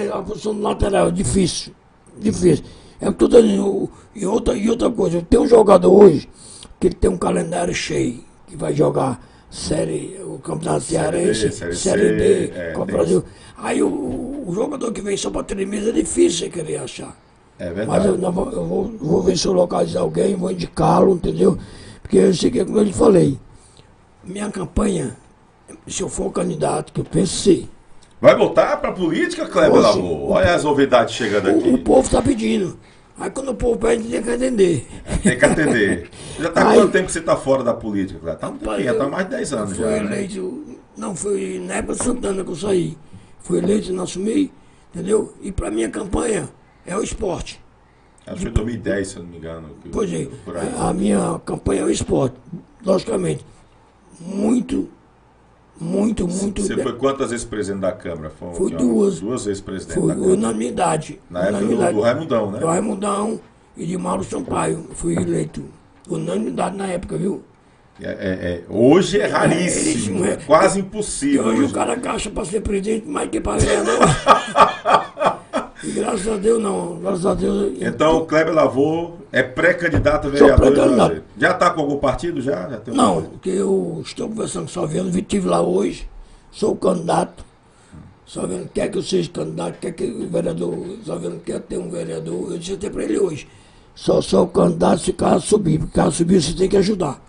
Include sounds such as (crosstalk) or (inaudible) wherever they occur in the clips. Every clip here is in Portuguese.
a posição do lateral, é difícil. Difícil. É tudo e outra, e outra coisa, tem um jogador hoje que ele tem um calendário cheio, que vai jogar série, o Campeonato Cearense, Série, série D, é, Copa Brasil. Aí o, o, jogador que vem só para meses é difícil querer achar. É verdade. Mas eu, não, eu vou, vou, ver se eu localizar alguém, vou indicá-lo, entendeu? Porque eu sei que, como eu te falei, minha campanha, se eu for candidato, que eu penso sim. Vai voltar para política, Kleber Lavô? Olha as novidades chegando aqui. O, o povo está pedindo. Aí quando o povo pede, tem que atender. Tem que atender. Já está quanto tempo que você está fora da política? Está um tempinho, já está mais de 10 anos. Foi já, né? eleito, né? não, foi na época de Santana que eu saí. Fui eleito, não assumi, entendeu? E para minha campanha é o esporte. Acho que foi 2010, se eu não me engano. Pois é, a minha campanha é o esporte. Logicamente, muito muito, muito. Você foi quantas vezes presidente da Câmara? Foi, Fui duas. Duas vezes presidente Fui, da Câmara. Unanimidade. Na época unanimidade. Do, do Raimundão, né? Do Raimundão e de Mauro Sampaio. Fui eleito. Unanimidade na época, viu? É, é, é. Hoje é raríssimo, é, é quase impossível. hoje, hoje o cara caixa para ser presidente mais que para vereador. (laughs) E graças a Deus não. Graças a Deus. Então o Kleber Lavô é pré-candidato a vereador pré Já está com algum partido? Já? já não, porque eu estou conversando com o Salviano, estive lá hoje, sou candidato. Salviano quer que eu seja candidato, quer que o vereador, Salviano quer ter um vereador. Eu disse até para ele hoje. Só sou candidato se o carro subir, porque o carro subir você tem que ajudar.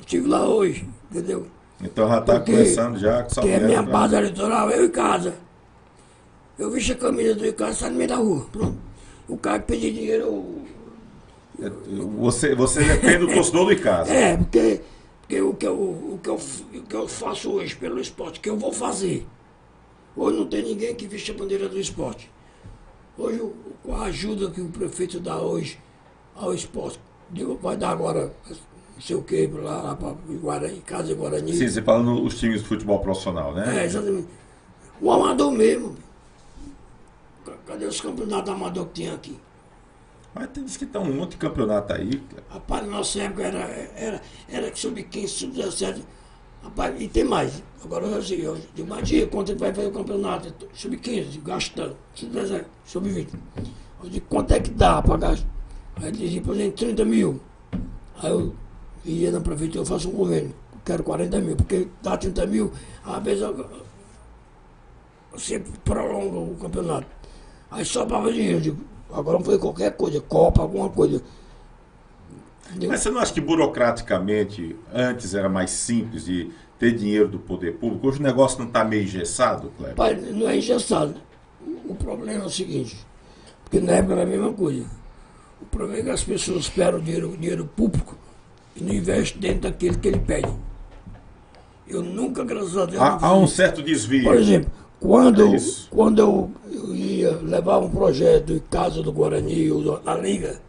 Estive lá hoje, entendeu? Então já está começando já com Salviano. Que é minha base eleitoral, eu em casa. Eu visto a camisa do Ricardo está no meio da rua. Pronto. O cara que pedir dinheiro. Eu... Você, você depende do torcedor do Icasa. É, porque, porque o, que eu, o, que eu, o que eu faço hoje pelo esporte, que eu vou fazer. Hoje não tem ninguém que viste a bandeira do esporte. Hoje, com a ajuda que o prefeito dá hoje ao esporte, vai dar agora, não sei o que, lá, lá para Guarani, Casa Guarani. Sim, você falando os times de futebol profissional, né? É, exatamente. O amador mesmo. Cadê os campeonatos amador que tinha aqui? Mas tem que tá um monte de campeonato aí. Rapaz, na nossa época era, era, era sub-15, sub-17. Rapaz, e tem mais. Agora eu sei, eu digo, mas dia, quanto ele vai fazer o campeonato? Sub-15, gastando. Sub-17, sub-20. Eu digo, quanto é que dá para gastar? Aí ele dizia, por exemplo, 30 mil. Aí eu ia na prefeitura, eu faço um convênio. Quero 40 mil, porque dá 30 mil, às vezes eu, você prolonga o campeonato. Aí sobrava dinheiro. Digo, agora não foi qualquer coisa, Copa, alguma coisa. Entendeu? Mas você não acha que burocraticamente antes era mais simples de ter dinheiro do poder público? Hoje o negócio não está meio engessado, Cleber? Pai, não é engessado. O problema é o seguinte, porque na época era a mesma coisa. O problema é que as pessoas esperam dinheiro, dinheiro público e não investem dentro daquele que ele pede. Eu nunca, graças a Deus. Há, há um certo desvio. Por exemplo, quando, é quando eu, eu, ia levar um projeto em casa do Guarani, na Liga,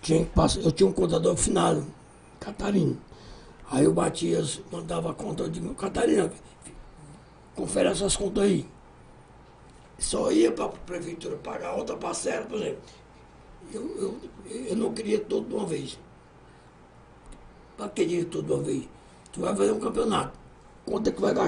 tinha eu tinha um contador final, Catarina. Aí o Matias mandava a conta, eu digo, Catarina, confere essas contas aí. Só ia para a prefeitura pagar outra parcela, por exemplo. Eu, eu, eu não queria tudo de uma vez. Para que dinheiro tudo de uma vez? Tu vai fazer um campeonato. Quanto é que vai gastar?